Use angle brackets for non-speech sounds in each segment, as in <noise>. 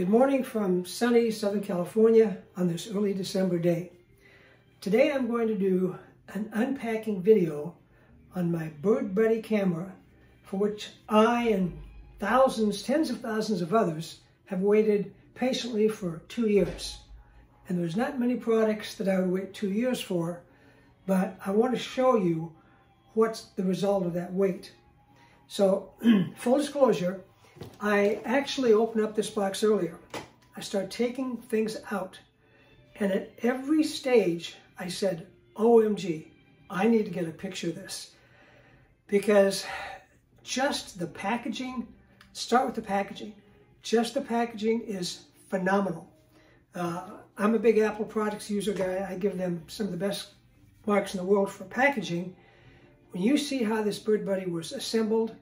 Good morning from sunny Southern California on this early December day. Today I'm going to do an unpacking video on my Bird Buddy camera for which I and thousands, tens of thousands of others have waited patiently for two years. And there's not many products that I would wait two years for, but I want to show you what's the result of that wait. So, <clears throat> full disclosure, I actually opened up this box earlier. I started taking things out. And at every stage, I said, OMG, I need to get a picture of this. Because just the packaging, start with the packaging. Just the packaging is phenomenal. Uh, I'm a big Apple products user guy. I give them some of the best marks in the world for packaging. When you see how this Bird Buddy was assembled,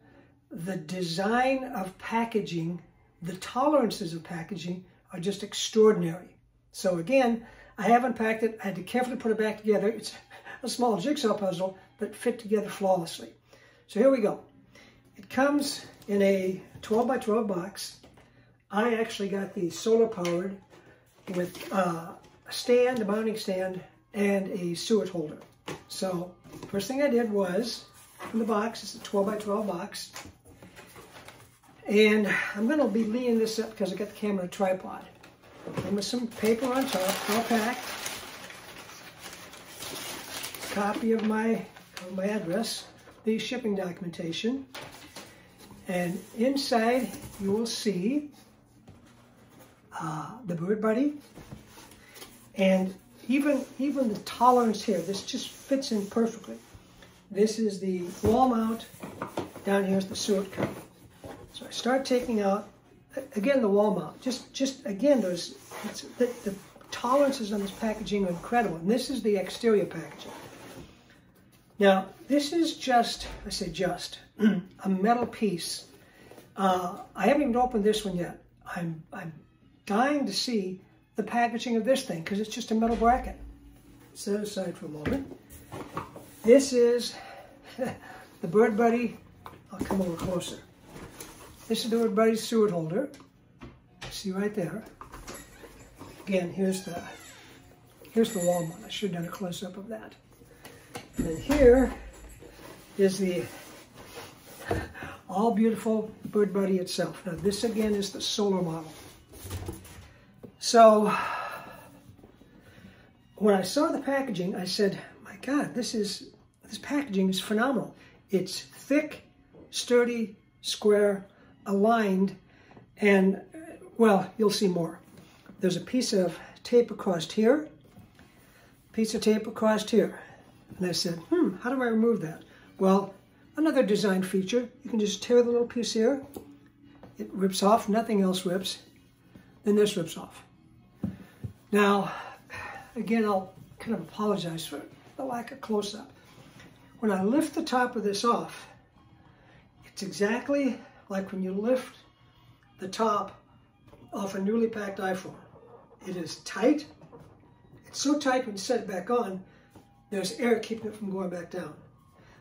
the design of packaging, the tolerances of packaging are just extraordinary. So again, I have unpacked it. I had to carefully put it back together. It's <laughs> a small jigsaw puzzle, but fit together flawlessly. So here we go. It comes in a 12 by 12 box. I actually got the solar powered with uh, a stand, a mounting stand, and a suet holder. So first thing I did was, in the box, it's a 12 by 12 box, and I'm going to be leaning this up because I got the camera a tripod. And with some paper on top, all packed. Copy of my, of my address, the shipping documentation. And inside you will see uh, the Bird Buddy. And even, even the tolerance here, this just fits in perfectly. This is the wall mount. Down here is the suet cup. I start taking out, again, the wall mount. Just, just again, those, the, the tolerances on this packaging are incredible. And this is the exterior packaging. Now, this is just, I say just, <clears throat> a metal piece. Uh, I haven't even opened this one yet. I'm, I'm dying to see the packaging of this thing because it's just a metal bracket. Set it aside for a moment. This is <laughs> the Bird Buddy. I'll come over closer. This is the Bird Buddy suet holder. See right there. Again, here's the here's the wall mount. I should have done a close-up of that. And here is the all beautiful Bird Buddy itself. Now this again is the solar model. So when I saw the packaging, I said, my God, this is this packaging is phenomenal. It's thick, sturdy, square, aligned, and well, you'll see more. There's a piece of tape across here, piece of tape across here. And I said, hmm, how do I remove that? Well, another design feature, you can just tear the little piece here. It rips off, nothing else rips. Then this rips off. Now, again, I'll kind of apologize for the lack of close-up. When I lift the top of this off, it's exactly like when you lift the top off a newly packed iPhone. It is tight. It's so tight when you set it back on, there's air keeping it from going back down.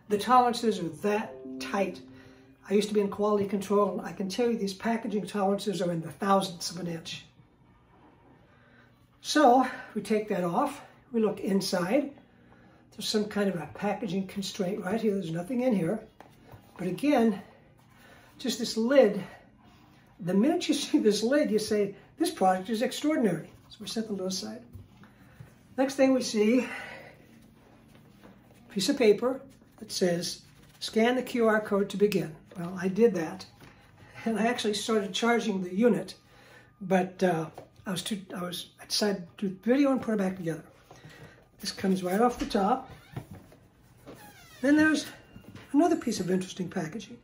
The tolerances are that tight. I used to be in quality control, and I can tell you these packaging tolerances are in the thousandths of an inch. So we take that off. We look inside. There's some kind of a packaging constraint right here. There's nothing in here. But again, just this lid. The minute you see this lid, you say, this product is extraordinary. So we set the lid aside. Next thing we see, piece of paper that says, scan the QR code to begin. Well, I did that. And I actually started charging the unit, but uh, I was too, I was, I decided to do the video and put it back together. This comes right off the top. Then there's another piece of interesting packaging.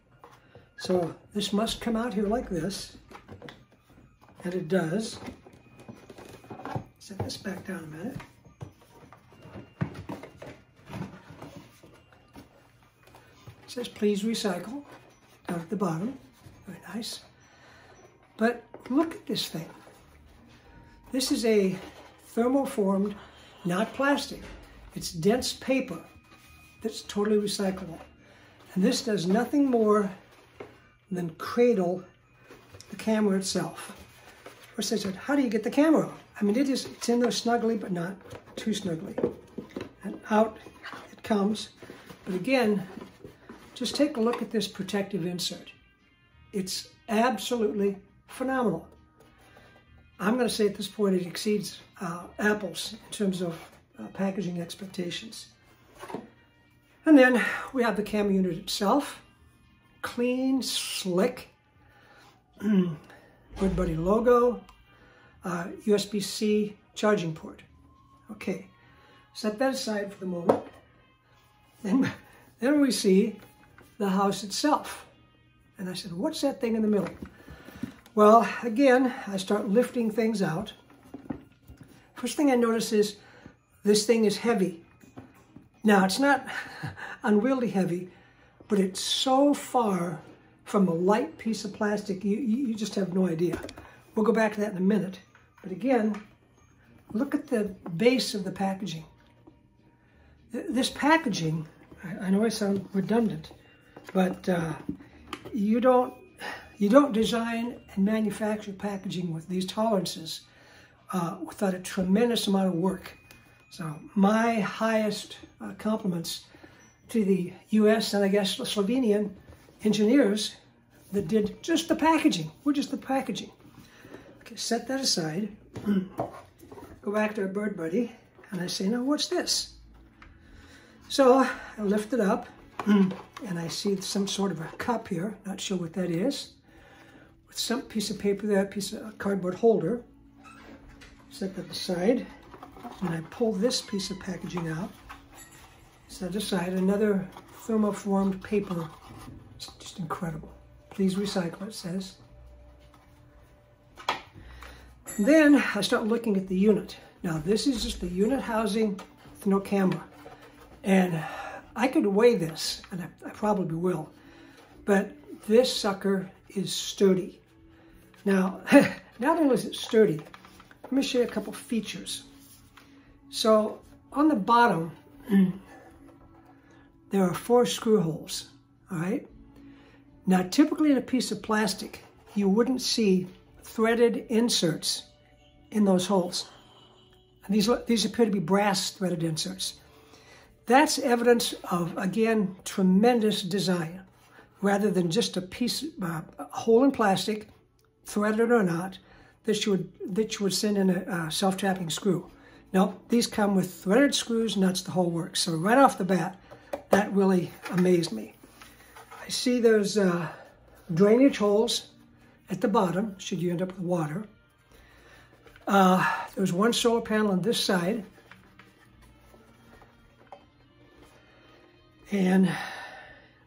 So this must come out here like this, and it does. Set this back down a minute. It says please recycle down at the bottom. Very nice. But look at this thing. This is a thermoformed, not plastic. It's dense paper that's totally recyclable. And this does nothing more than cradle the camera itself. First I said, how do you get the camera? I mean, it is, it's in there snugly, but not too snugly. And out it comes. But again, just take a look at this protective insert. It's absolutely phenomenal. I'm going to say at this point it exceeds uh, Apple's in terms of uh, packaging expectations. And then we have the camera unit itself. Clean, slick, Bird Buddy logo, uh, USB-C charging port. Okay, set that aside for the moment. Then, <laughs> then we see the house itself. And I said, what's that thing in the middle? Well, again, I start lifting things out. First thing I notice is this thing is heavy. Now, it's not <laughs> unwieldy heavy, but it's so far from a light piece of plastic, you, you just have no idea. We'll go back to that in a minute. But again, look at the base of the packaging. This packaging, I know I sound redundant, but uh, you don't you don't design and manufacture packaging with these tolerances uh, without a tremendous amount of work. So my highest uh, compliments to the U.S. and I guess Slovenian engineers that did just the packaging. We're just the packaging. Okay, set that aside. <clears throat> Go back to our bird buddy, and I say, now what's this? So I lift it up, <clears throat> and I see some sort of a cup here. Not sure what that is. With some piece of paper there, piece of cardboard holder. Set that aside, and I pull this piece of packaging out. Set aside another thermoformed paper. It's just incredible. Please recycle, it says. Then I start looking at the unit. Now this is just the unit housing with no camera. And I could weigh this, and I, I probably will, but this sucker is sturdy. Now, <laughs> not only is it sturdy, let me show you a couple features. So on the bottom, <clears throat> there are four screw holes, all right? Now, typically in a piece of plastic, you wouldn't see threaded inserts in those holes. And these, these appear to be brass threaded inserts. That's evidence of, again, tremendous design, rather than just a piece, uh, a hole in plastic, threaded or not, that you would, that you would send in a, a self-tapping screw. No, these come with threaded screws, nuts, the whole works. So right off the bat, that really amazed me. I see those uh, drainage holes at the bottom, should you end up with water. Uh, there's one solar panel on this side. And I'm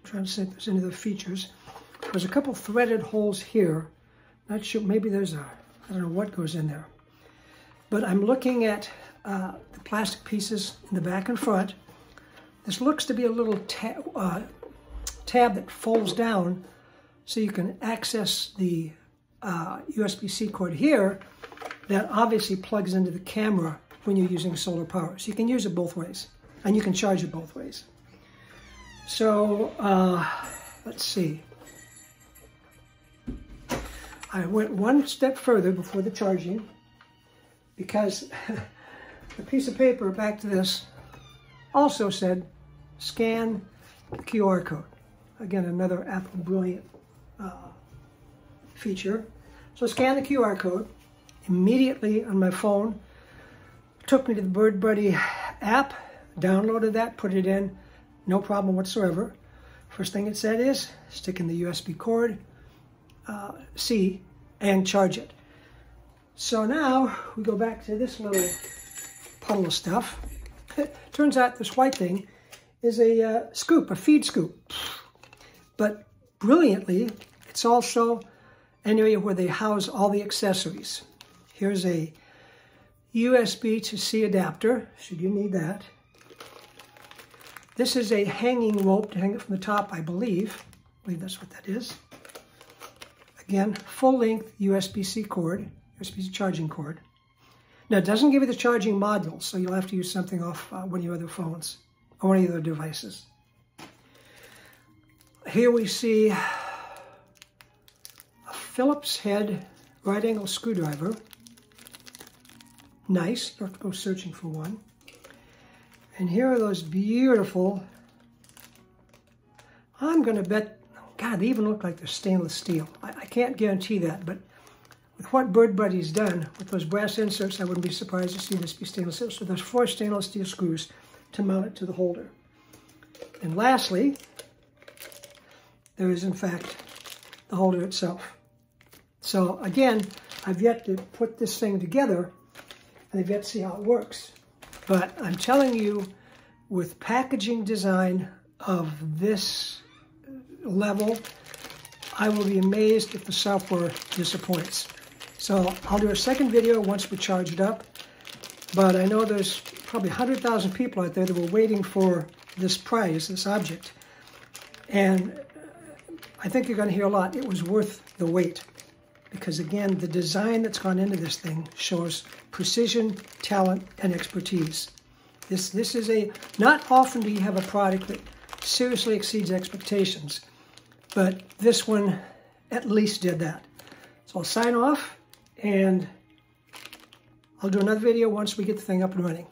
trying to see if there's any other features. There's a couple threaded holes here. Not sure, maybe there's a, I don't know what goes in there. But I'm looking at uh, the plastic pieces in the back and front. This looks to be a little ta uh, tab that folds down so you can access the uh, USB-C cord here that obviously plugs into the camera when you're using solar power. So you can use it both ways, and you can charge it both ways. So uh, let's see. I went one step further before the charging because <laughs> the piece of paper back to this also said scan the QR code. Again, another Apple Brilliant uh, feature. So scan the QR code immediately on my phone, took me to the Bird Buddy app, downloaded that, put it in, no problem whatsoever. First thing it said is stick in the USB cord, uh, C, and charge it. So now we go back to this little puddle of stuff. <laughs> Turns out this white thing is a uh, scoop, a feed scoop. But brilliantly, it's also an area where they house all the accessories. Here's a USB to C adapter, should you need that. This is a hanging rope to hang it from the top, I believe. I believe that's what that is. Again, full-length USB-C cord, USB-C charging cord. Now, it doesn't give you the charging module, so you'll have to use something off uh, one of your other phones or one of other devices. Here we see a Phillips head right angle screwdriver. Nice, don't have to go searching for one. And here are those beautiful, I'm going to bet, God, they even look like they're stainless steel. I, I can't guarantee that, but with what Bird Buddy's done with those brass inserts, I wouldn't be surprised to see this be stainless steel. So there's four stainless steel screws to mount it to the holder. And lastly, there is in fact the holder itself. So again, I've yet to put this thing together and I've yet to see how it works. But I'm telling you, with packaging design of this level, I will be amazed if the software disappoints. So I'll do a second video once we charge it up. But I know there's probably 100,000 people out there that were waiting for this prize, this object. And uh, I think you're going to hear a lot. It was worth the wait. Because again, the design that's gone into this thing shows precision, talent, and expertise. This, this is a, not often do you have a product that seriously exceeds expectations, but this one at least did that. So I'll sign off and I'll do another video once we get the thing up and running.